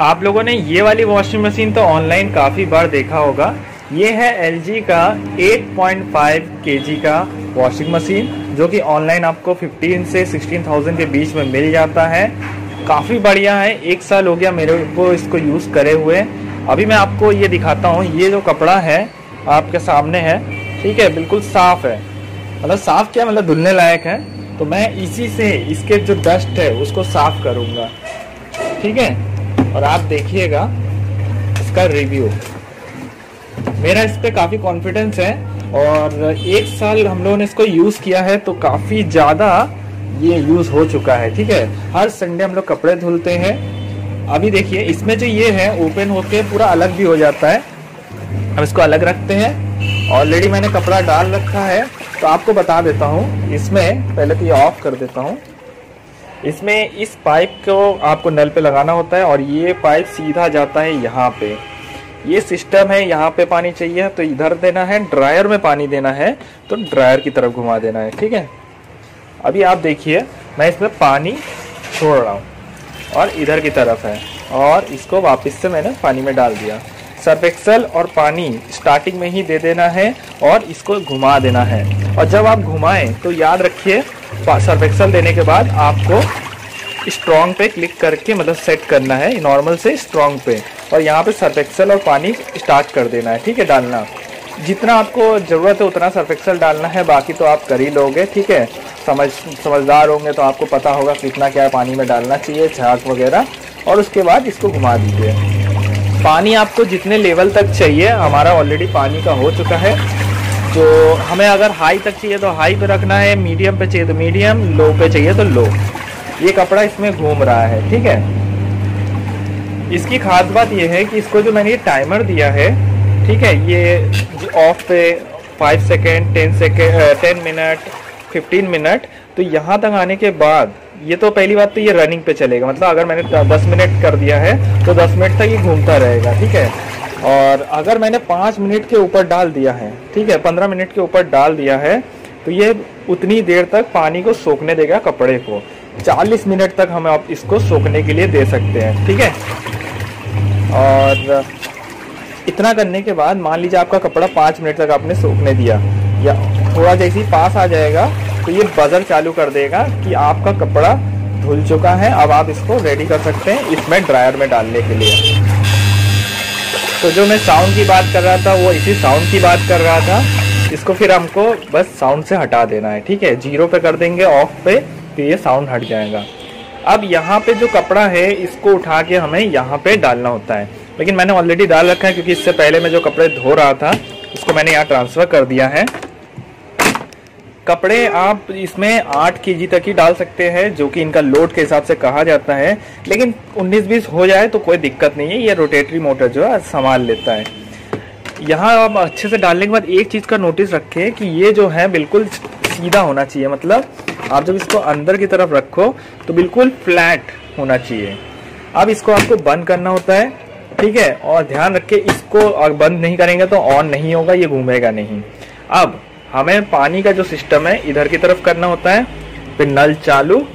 आप लोगों ने ये वाली वॉशिंग मशीन तो ऑनलाइन काफ़ी बार देखा होगा। ये है एलजी का 8.5 केजी का वॉशिंग मशीन जो कि ऑनलाइन आपको 15 से 16,000 के बीच में मिल जाता है। काफ़ी बढ़िया है एक साल हो गया मेरे को इसको यूज़ करे हुए। अभी मैं आपको ये दिखाता हूँ ये जो कपड़ा है आपके सामने है ठीक है बिल्कुल साफ़ है। मतलब साफ़ क्या मतलब धुलने लायक है। तो मैं इसी से इसके जो डस्ट है उसको साफ़ करूँगा। ठीक है? और आप देखिएगा इसका रिव्यू मेरा इस पर काफ़ी कॉन्फिडेंस है और एक साल हम लोगों ने इसको यूज़ किया है तो काफ़ी ज़्यादा ये यूज़ हो चुका है, ठीक है? हर संडे हम लोग कपड़े धुलते हैं। अभी देखिए, इसमें जो ये है ओपन होके पूरा अलग भी हो जाता है। हम इसको अलग रखते हैं। ऑलरेडी मैंने कपड़ा डाल रखा है तो आपको बता देता हूँ। इसमें पहले तो ये ऑफ़ कर देता हूँ। इसमें इस पाइप को आपको नल पे लगाना होता है और ये पाइप सीधा जाता है यहाँ पे। ये सिस्टम है, यहाँ पे पानी चाहिए तो इधर देना है, ड्रायर में पानी देना है तो ड्रायर की तरफ़ घुमा देना है, ठीक है? अभी आप देखिए, मैं इसमें पानी छोड़ रहा हूँ, और इधर की तरफ़ है, और इसको वापस से मैंने पानी में डाल दिया। सर्फ एक्सल और पानी स्टार्टिंग में ही दे देना है, और इसको घुमा देना है। और जब आप घुमाएँ तो याद रखिए सर्फ एक्सल देने के बाद आपको स्ट्रॉन्ग पे क्लिक करके मतलब सेट करना है नॉर्मल से स्ट्रॉन्ग पे। और यहाँ पे सर्फ एक्सल और पानी स्टार्ट कर देना है, ठीक है, डालना। जितना आपको ज़रूरत है उतना सर्फेक्सल डालना है, बाकी तो आप कर ही लोगे, ठीक है। समझ, समझदार होंगे तो आपको पता होगा कितना क्या पानी में डालना चाहिए, झाग वगैरह, और उसके बाद इसको घुमा दीजिए। पानी आपको जितने लेवल तक चाहिए, हमारा ऑलरेडी पानी का हो चुका है। तो हमें अगर हाई तक चाहिए तो हाई पे रखना है मीडियम पे चाहिए तो मीडियम लो पे चाहिए तो लो ये कपड़ा इसमें घूम रहा है, ठीक है? इसकी खास बात यह है कि इसको जो मैंने ये टाइमर दिया है, ठीक है, ये ऑफ़ पे five second ten second ten minute fifteen minute तो यहाँ तक आने के बाद ये तो पहली बात तो ये रनिंग पे चलेगा मतलब अगर मैंने दस मिनट कर दिया है तो दस मिनट तक ये घूमता रहेगा, ठीक है? और अगर मैंने पाँच मिनट के ऊपर डाल दिया है, ठीक है, पंद्रह मिनट के ऊपर डाल दिया है तो ये उतनी देर तक पानी को सोखने देगा कपड़े को। चालीस मिनट तक हम आप इसको सोखने के लिए दे सकते हैं, ठीक है? और इतना करने के बाद मान लीजिए आपका कपड़ा पाँच मिनट तक आपने सोखने दिया, या थोड़ा जैसे ही पास आ जाएगा तो ये बजर चालू कर देगा कि आपका कपड़ा धुल चुका है, अब आप इसको रेडी कर सकते हैं इसमें ड्रायर में डालने के लिए। तो जो मैं साउंड की बात कर रहा था, वो इसी साउंड की बात कर रहा था। इसको फिर हमको बस साउंड से हटा देना है, ठीक है? ज़ीरो पे कर देंगे ऑफ़ पे तो ये साउंड हट जाएगा। अब यहाँ पे जो कपड़ा है, इसको उठा के हमें यहाँ पे डालना होता है। लेकिन मैंने ऑलरेडी डाल रखा है, क्योंकि इससे पहले मैं जो कपड़े धो रहा था, उसको मैंने यहाँ ट्रांसफ़र कर दिया है। कपड़े आप इसमें आठ के तक ही डाल सकते हैं, जो कि इनका लोड के हिसाब से कहा जाता है। लेकिन 19-20 हो जाए तो कोई दिक्कत नहीं है, ये रोटेटरी मोटर जो है संभाल लेता है। यहाँ आप अच्छे से डालने के बाद एक चीज़ का नोटिस रखें कि ये जो है बिल्कुल सीधा होना चाहिए मतलब आप जब इसको अंदर की तरफ़ रखो तो बिल्कुल फ्लैट होना चाहिए। अब इसको आपको बंद करना होता है, ठीक है? और ध्यान रखे, इसको बंद नहीं करेंगे तो ऑन नहीं होगा, ये घूमेगा नहीं। अब हमें पानी का जो सिस्टम है, इधर की तरफ़ करना होता है, फिर नल चालू,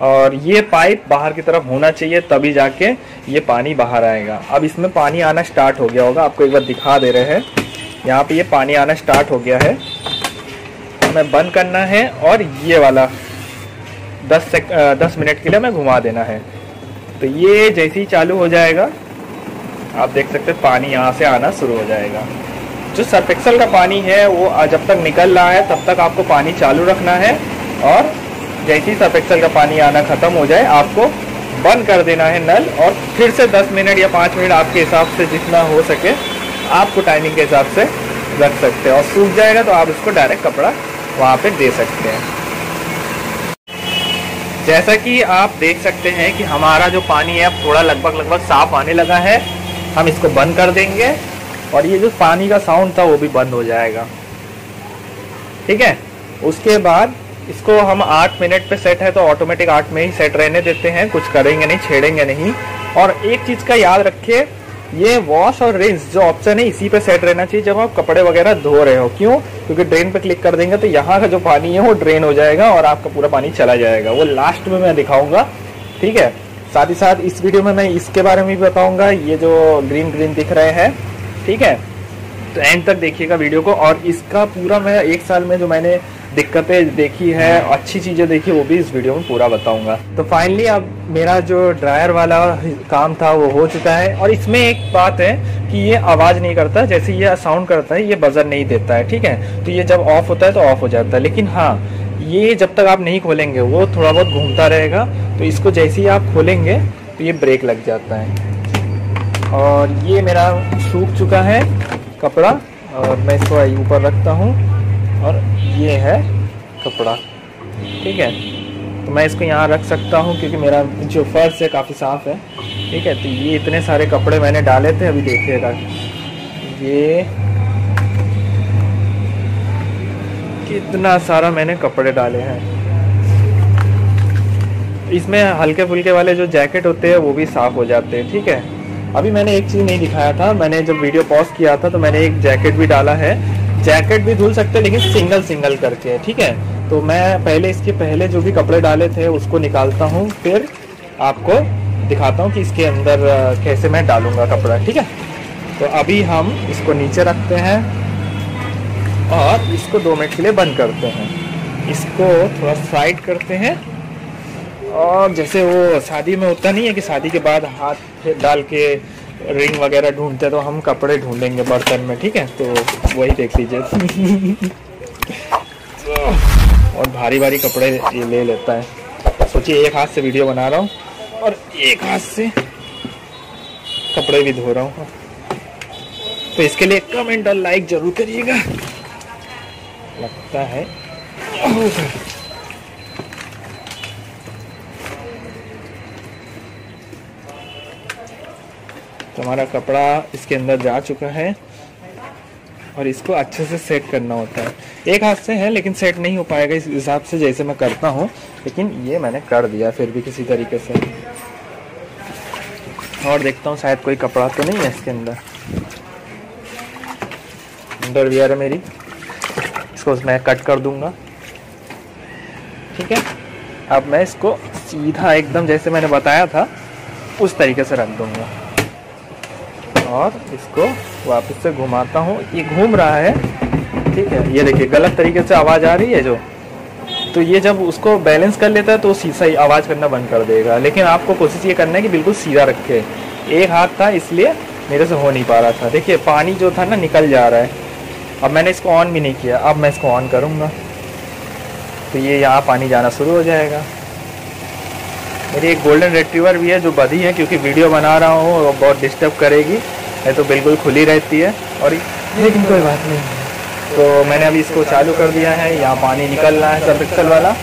और ये पाइप बाहर की तरफ़ होना चाहिए, तभी जाके ये पानी बाहर आएगा। अब इसमें पानी आना स्टार्ट हो गया होगा, आपको एक बार दिखा दे रहे हैं। यहाँ पे ये पानी आना स्टार्ट हो गया है। हमें बंद करना है, और ये वाला दस सेक दस मिनट के लिए हमें घुमा देना है। तो ये जैसे ही चालू हो जाएगा, आप देख सकते हैं, पानी यहाँ से आना शुरू हो जाएगा। जो सरफेक्सल का पानी है, वो जब तक निकल रहा है, तब तक आपको पानी चालू रखना है और जैसे ही सरफेक्सल का पानी आना ख़त्म हो जाए, आपको बंद कर देना है नल और फिर से 10 मिनट या 5 मिनट आपके हिसाब से जितना हो सके, आपको टाइमिंग के हिसाब से रख सकते हैं। और सूख जाएगा तो आप इसको डायरेक्ट कपड़ा वहाँ पे दे सकते हैं। जैसा कि आप देख सकते हैं कि हमारा जो पानी है थोड़ा लगभग लगभग साफ़ आने लगा है। हम इसको बंद कर देंगे और ये जो पानी का साउंड था वो भी बंद हो जाएगा। ठीक है? उसके बाद इसको हम आठ मिनट पे सेट है तो ऑटोमेटिक आठ में ही सेट रहने देते हैं। कुछ करेंगे नहीं, छेड़ेंगे नहीं। और एक चीज़ का याद रखिए, ये वॉश और रिंस जो ऑप्शन है, इसी पे सेट रहना चाहिए जब आप कपड़े वगैरह धो रहे हो। क्यों? क्योंकि ड्रेन पे क्लिक कर देंगे तो यहाँ का जो पानी है वो ड्रेन हो जाएगा और आपका पूरा पानी चला जाएगा। वो लास्ट में मैं दिखाऊँगा। ठीक है? साथ ही साथ इस वीडियो में मैं इसके बारे में भी बताऊँगा। ये जो ग्रीन ग्रीन दिख रहे हैं ठीक है? तो एंड तक देखिएगा वीडियो को और इसका पूरा मैं एक साल में जो मैंने दिक्कतें देखी है, अच्छी चीज़ें देखी, वो भी इस वीडियो में पूरा बताऊँगा। तो फाइनली अब मेरा जो ड्रायर वाला काम था, वो हो चुका है और इसमें एक बात है कि ये आवाज़ नहीं करता, जैसे ये साउंड करता है, ये बजर नहीं देता है, ठीक है? तो ये जब ऑफ़ होता है तो ऑफ़ हो जाता है। लेकिन हाँ ये जब तक आप नहीं खोलेंगे, वो थोड़ा बहुत घूमता रहेगा तो इसको जैसे ही आप खोलेंगे तो ये ब्रेक लग जाता है। और ये मेरा सूख चुका है कपड़ा, और मैं इसको ऊपर रखता हूँ, और ये है कपड़ा। ठीक है? तो मैं इसको यहाँ रख सकता हूँ, क्योंकि मेरा जो फर्श है काफ़ी साफ़ है। ठीक है? तो ये इतने सारे कपड़े मैंने डाले थे, अभी देखिएगा। ये कितना सारा मैंने कपड़े डाले हैं। इसमें हल्के फुल्के वाले जो जैकेट होते हैं, वो भी साफ़ हो जाते हैं। ठीक है? अभी मैंने एक चीज़ नहीं दिखाया था। मैंने जब वीडियो पॉज किया था तो मैंने एक जैकेट भी डाला है। जैकेट भी धुल सकते हैं, लेकिन सिंगल सिंगल करके, ठीक है? तो मैं पहले इसके पहले जो भी कपड़े डाले थे, उसको निकालता हूँ, फिर आपको दिखाता हूँ कि इसके अंदर कैसे मैं डालूँगा कपड़ा, ठीक है? तो अभी हम इसको नीचे रखते हैं और इसको दो मिनट के लिए बंद करते हैं। इसको थोड़ा साइड करते हैं। और जैसे वो शादी में होता नहीं है कि शादी के बाद हाथ डाल के रिंग वगैरह ढूंढते तो हम कपड़े ढूंढेंगे बर्तन में, ठीक है? तो वही देख लीजिए। और भारी भारी कपड़े ये ले लेता है। सोचिए, एक हाथ से वीडियो बना रहा हूँ और एक हाथ से कपड़े भी धो रहा हूँ। तो इसके लिए कमेंट और लाइक ज़रूर करिएगा। लगता है। तो हमारा कपड़ा इसके अंदर जा चुका है और इसको अच्छे से सेट करना होता है। एक हाथ से है, लेकिन सेट नहीं हो पाएगा इस हिसाब से जैसे मैं करता हूँ। लेकिन ये मैंने कर दिया फिर भी किसी तरीके से। और देखता हूँ, शायद कोई कपड़ा तो नहीं है इसके अंदर। अंडरवियर है मेरी। इसको मैं कट कर दूँगा। ठीक है? अब मैं इसको सीधा एकदम जैसे मैंने बताया था, उस तरीके से रख दूँगा। और इसको वापस से घुमाता हूँ। ये घूम रहा है। ठीक है, ये देखिए, गलत तरीके से आवाज़ आ रही है जो। तो ये जब उसको बैलेंस कर लेता है तो सीधा ही आवाज़ करना बंद कर देगा। लेकिन आपको कोशिश ये करना है कि बिल्कुल सीधा रखे। एक हाथ था, इसलिए मेरे से हो नहीं पा रहा था। देखिए, पानी जो था ना, निकल जा रहा है। अब मैंने इसको ऑन भी नहीं किया। अब मैं इसको ऑन करूँगा। तो ये यहाँ पानी जाना शुरू हो जाएगा। मेरी एक गोल्डन रेट्रीवर भी है जो बधी है, क्योंकि वीडियो बना रहा हूँ और बहुत डिस्टर्ब करेगी। है तो बिल्कुल खुली रहती है और लेकिन कोई बात नहीं। तो मैंने अभी इसको चालू कर दिया है यहाँ पानी निकल रहा है सब वाला।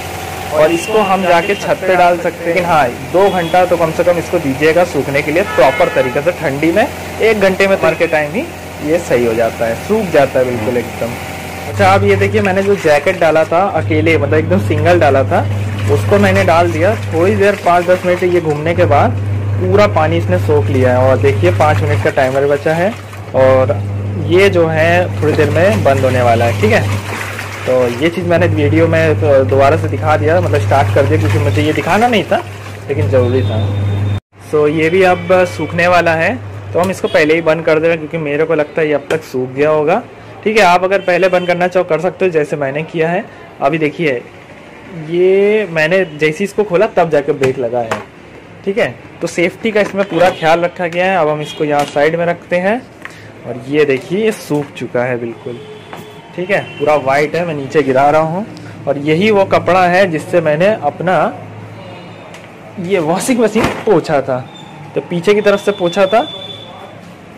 और इसको हम जाके छत पे डाल सकते हैं। लेकिन हाँ दो घंटा तो कम से कम इसको दीजिएगा सूखने के लिए प्रॉपर तरीके से ठंडी में। एक घंटे में तर के टाइम ही ये सही हो जाता है सूख जाता है बिल्कुल एकदम। अच्छा अब ये देखिए मैंने जो जैकेट डाला था अकेले मतलब एकदम सिंगल डाला था उसको मैंने डाल दिया। थोड़ी देर पाँच दस मिनट ये घूमने के बाद पूरा पानी इसने सोख लिया है। और देखिए पाँच मिनट का टाइमर बचा है। और ये जो है थोड़ी देर में बंद होने वाला है ठीक है? तो ये चीज़ मैंने वीडियो में तो दोबारा से दिखा दिया मतलब स्टार्ट कर दिया क्योंकि मुझे ये दिखाना नहीं था लेकिन ज़रूरी था। सो so, ये भी अब सूखने वाला है। तो हम इसको पहले ही बंद कर दे रहे हैं क्योंकि मेरे को लगता है ये अब तक सूख गया होगा। ठीक है आप अगर पहले बंद करना चाहो कर सकते हो जैसे मैंने किया है। अभी देखिए ये मैंने जैसे इसको खोला तब जाकर ब्रेक लगा है। ठीक है? तो सेफ्टी का इसमें पूरा ख्याल रखा गया है। अब हम इसको यहाँ साइड में रखते हैं। और ये देखिए, ये सूख चुका है बिल्कुल। ठीक है? पूरा वाइट है, मैं नीचे गिरा रहा हूँ। और यही वो कपड़ा है जिससे मैंने अपना ये वॉशिंग मशीन पोछा था। तो पीछे की तरफ़ से पोछा था।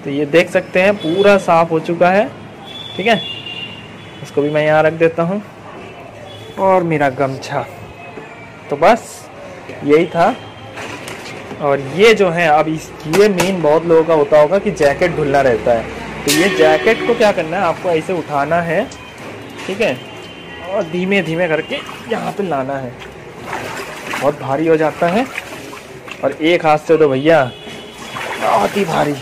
तो ये देख सकते हैं, पूरा साफ़ हो चुका है। ठीक है? इसको भी मैं यहाँ रख देता हूँ। और मेरा गमछा। तो बस, यही था। और ये जो है, अब इस, ये मेन बहुत लोगों का होता होगा कि जैकेट ढुलना रहता है। तो ये जैकेट को क्या करना है, आपको ऐसे उठाना है, ठीक है? और धीमे धीमे करके यहाँ पे लाना है। बहुत भारी हो जाता है। और एक हाथ से तो भैया, बहुत ही भारी।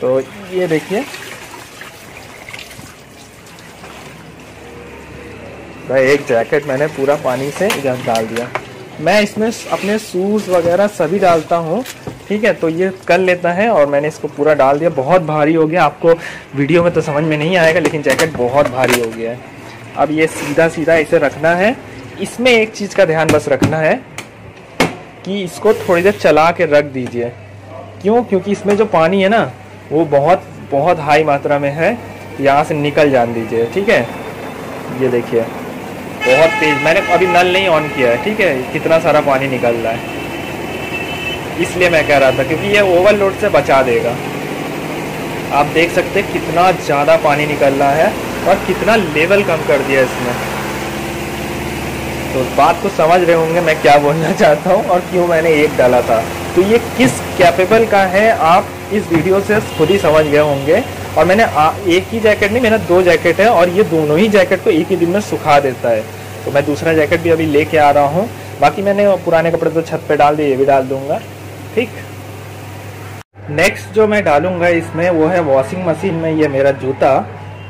तो ये देखिए। भाई, एक जैकेट मैंने पूरा पानी से इधर डाल दिया। मैं इसमें अपने शूज़ वगैरह सभी डालता हूँ, ठीक है? तो ये कर लेता है और मैंने इसको पूरा डाल दिया। बहुत भारी हो गया। आपको वीडियो में तो समझ में नहीं आएगा, लेकिन जैकेट बहुत भारी हो गया है। अब ये सीधा सीधा इसे रखना है। इसमें एक चीज़ का ध्यान बस रखना है कि इसको थोड़ी देर चला के रख दीजिए। क्यों? क्योंकि इसमें जो पानी है ना, वो बहुत बहुत हाई मात्रा में है। यहाँ से निकल जान दीजिए, ठीक है? ये देखिए। बहुत तेज़। मैंने अभी नल नहीं ऑन किया है, ठीक है? कितना सारा पानी निकल रहा है। इसलिए मैं कह रहा था, क्योंकि ये ओवरलोड से बचा देगा। आप देख सकते हैं कितना ज़्यादा पानी निकल रहा है और कितना लेवल कम कर दिया इसमें तो बात को समझ रहे होंगे मैं क्या बोलना चाहता हूँ और क्यों मैंने एक डाला था। तो ये किस कैपेबल का है, आप इस वीडियो से खुद ही समझ गए होंगे। और मैंने एक ही जैकेट नहीं मेरा दो जैकेट है और ये दोनों ही जैकेट को एक ही दिन में सुखा देता है। तो मैं दूसरा जैकेट भी अभी लेके आ रहा हूँ। बाकी मैंने पुराने कपड़े तो छत पे डाल दिए, ये भी डाल दूँगा। ठीक। नेक्स्ट जो मैं डालूँगा इसमें, वो है वॉशिंग मशीन में ये मेरा जूता।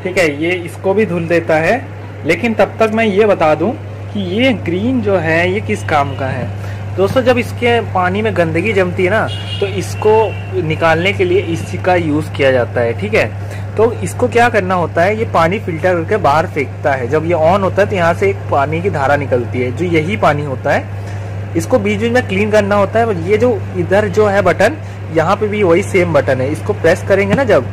ठीक है, ये इसको भी धुल देता है। लेकिन तब तक मैं ये बता दूँ कि ये ग्रीन जो है, ये किस काम का है? दोस्तों, जब इसके पानी में गंदगी जमती है ना तो इसको निकालने के लिए इसी का यूज़ किया जाता है, ठीक है? तो इसको क्या करना होता है, ये पानी फ़िल्टर करके बाहर फेंकता है। जब ये ऑन होता है तो यहाँ से एक पानी की धारा निकलती है, जो यही पानी होता है। इसको बीच बीच में क्लीन करना होता है ये जो इधर जो है बटन, यहाँ पे भी वही सेम बटन है। इसको प्रेस करेंगे ना जब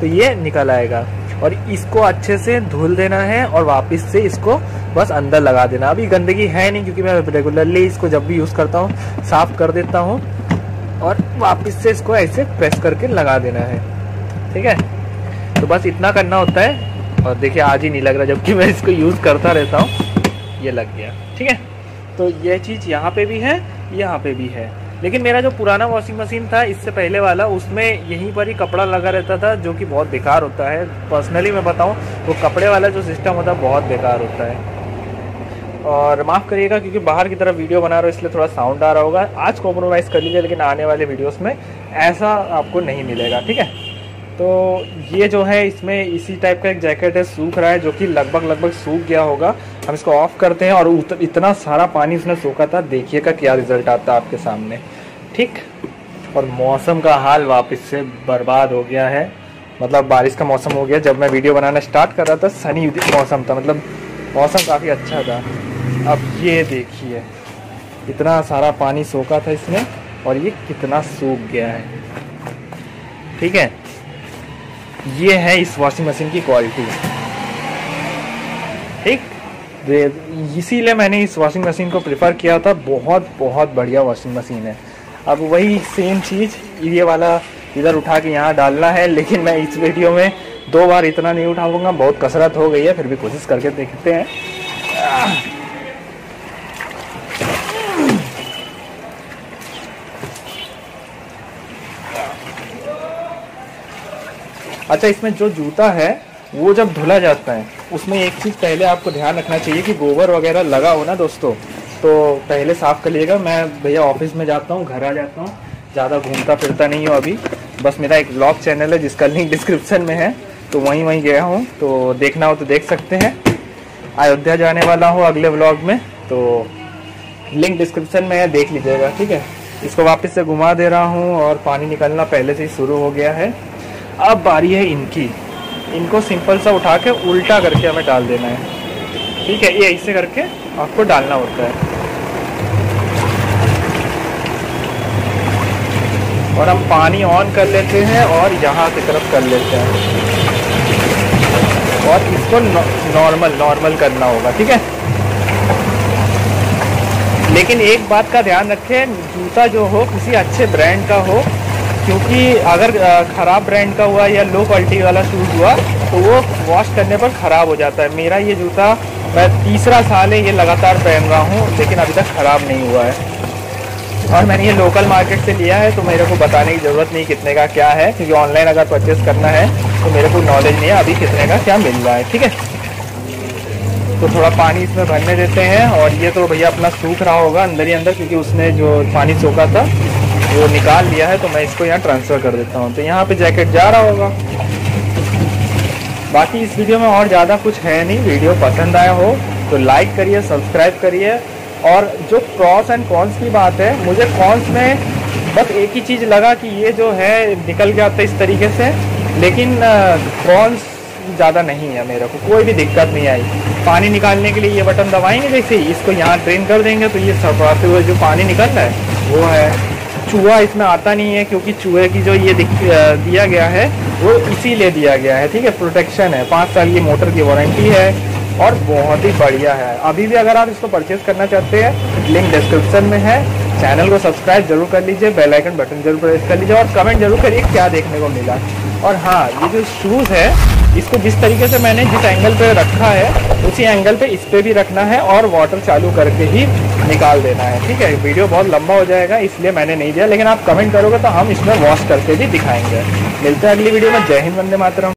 तो ये निकल आएगा। और इसको अच्छे से धुल देना है और वापस से इसको बस अंदर लगा देना। अभी गंदगी है नहीं क्योंकि मैं रेगुलरली इसको जब भी यूज़ करता हूँ, साफ़ कर देता हूँ और वापस से इसको ऐसे प्रेस करके लगा देना है। ठीक है? तो बस इतना करना होता है और देखिए आज ही नहीं लग रहा जबकि मैं इसको यूज़ करता रहता हूँ। ये लग गया। ठीक है? तो यह चीज़ यहाँ पे भी है, यहाँ पे भी है। लेकिन मेरा जो पुराना वॉशिंग मशीन था, इससे पहले वाला, उसमें यहीं पर ही कपड़ा लगा रहता था, जो कि बहुत बेकार होता है। पर्सनली मैं बताऊँ, वो कपड़े वाला जो सिस्टम होता है, बहुत बेकार होता है। और माफ़ करिएगा, क्योंकि बाहर की तरफ़ वीडियो बना रहा हूँ, इसलिए थोड़ा साउंड आ रहा होगा। आज कॉम्प्रोमाइज़ कर लीजिए, लेकिन आने वाले वीडियोस में ऐसा आपको नहीं मिलेगा, ठीक है? तो ये जो है, इसमें इसी टाइप का एक जैकेट है, सूख रहा है, जो कि लगभग लगभग सूख गया होगा। हम इसको ऑफ़ करते हैं और इतना सारा पानी उसने सूखा था। देखिएगा क्या रिज़ल्ट आता है आपके सामने। ठीक? और मौसम का हाल वापस से बर्बाद हो गया है। मतलब बारिश का मौसम हो गया। जब मैं वीडियो बनाना स्टार्ट कर रहा था सनी मौसम था। मतलब मौसम काफ़ी अच्छा था। अब ये देखिए, इतना सारा पानी सोखा था इसमें और ये कितना सूख गया है। ठीक है? ये है इस वॉशिंग मशीन की क्वालिटी ठीक? इसीलिए मैंने इस वॉशिंग मशीन को प्रेफर किया था। बहुत बहुत बढ़िया वॉशिंग मशीन है। अब वही सेम चीज़ ये वाला इधर उठा के यहाँ डालना है, लेकिन मैं इस वीडियो में दो बार इतना नहीं उठाऊँगा। बहुत कसरत हो गई है, फिर भी कोशिश करके देखते हैं। अच्छा इसमें जो जूता है, वो जब धुला जाता है, उसमें एक चीज़ पहले आपको ध्यान रखना चाहिए कि गोबर वगैरह लगा हो ना दोस्तों तो पहले साफ़ कर लीजिएगा मैं भैया ऑफ़िस में जाता हूँ, घर आ जाता हूँ, ज़्यादा घूमता फिरता नहीं हूँ अभी। बस मेरा एक ब्लॉग चैनल है, जिसका लिंक डिस्क्रिप्शन में है तो वहीं वहीं गया हूँ तो देखना हो तो देख सकते हैं। अयोध्या जाने वाला हूँ अगले ब्लॉग में तो लिंक डिस्क्रिप्शन में है, देख लीजिएगा, ठीक है? इसको वापस से घुमा दे रहा हूँ और पानी निकलना पहले से ही शुरू हो गया है। अब बारी है इनकी। इनको सिंपल सा उठा के उल्टा करके हमें डाल देना है। ठीक है, ये ऐसे करके आपको डालना होता है। और हम पानी ऑन कर लेते हैं और यहाँ की तरफ़ कर लेते हैं। और इसको नॉर्मल नॉर्मल करना होगा, ठीक है? लेकिन एक बात का ध्यान रखें, जूता जो हो, किसी अच्छे ब्रांड का हो क्योंकि अगर ख़राब ब्रांड का हुआ या लो क्वालिटी वाला शूज़ हुआ तो वो वॉश करने पर ख़राब हो जाता है। मेरा ये जूता, मैं तीसरा साल है ये लगातार पहन रहा हूँ, लेकिन अभी तक ख़राब नहीं हुआ है। और मैंने ये लोकल मार्केट से लिया है तो मेरे को बताने की ज़रूरत नहीं कितने का क्या है, क्योंकि ऑनलाइन अगर परचेस करना है तो मेरे को नॉलेज नहीं है अभी कितने का क्या मिल रहा है, ठीक है? तो थोड़ा पानी इसमें भरने देते हैं, और ये तो भैया अपना सूख रहा होगा अंदर ही अंदर, क्योंकि उसने जो पानी सोखा था वो निकाल लिया है तो मैं इसको यहाँ ट्रांसफ़र कर देता हूँ। तो यहाँ पे जैकेट जा रहा होगा। बाकी इस वीडियो में और ज़्यादा कुछ है नहीं। वीडियो पसंद आया हो तो लाइक करिए सब्सक्राइब करिए। और जो प्रॉस एंड कॉन्स की बात है, मुझे कॉन्स में बस एक ही चीज़ लगा कि ये जो है, निकल गया था इस तरीके से। लेकिन कॉन्स ज़्यादा नहीं है मेरे को। कोई भी दिक्कत नहीं आई। पानी निकालने के लिए ये बटन दबाएँगे, जैसे इसको यहाँ ट्रेन कर देंगे तो ये सफाते हुए जो पानी निकल रहा है, वो है। चूहा इसमें आता नहीं है क्योंकि चूहे की जो ये दिया गया है, वो इसीलिए दिया गया है, ठीक है? प्रोटेक्शन है। पाँच साल की मोटर की वारंटी है और बहुत ही बढ़िया है। अभी भी अगर आप इसको परचेज करना चाहते हैं लिंक डिस्क्रिप्शन में है। चैनल को सब्सक्राइब ज़रूर कर लीजिए बेल आइकन बटन ज़रूर प्रेस कर लीजिए और कमेंट ज़रूर करिए क्या देखने को मिला। और हाँ ये जो शूज़ है इसको जिस तरीके से मैंने जिस एंगल पे रखा है, उसी एंगल पे इस पे भी रखना है और वाटर चालू करके ही निकाल देना है। ठीक है? वीडियो बहुत लंबा हो जाएगा, इसलिए मैंने नहीं दिया, लेकिन आप कमेंट करोगे तो हम इसमें वॉश करके भी दिखाएँगे। मिलते हैं अगली वीडियो में। जय हिंद, वंदे मातरम।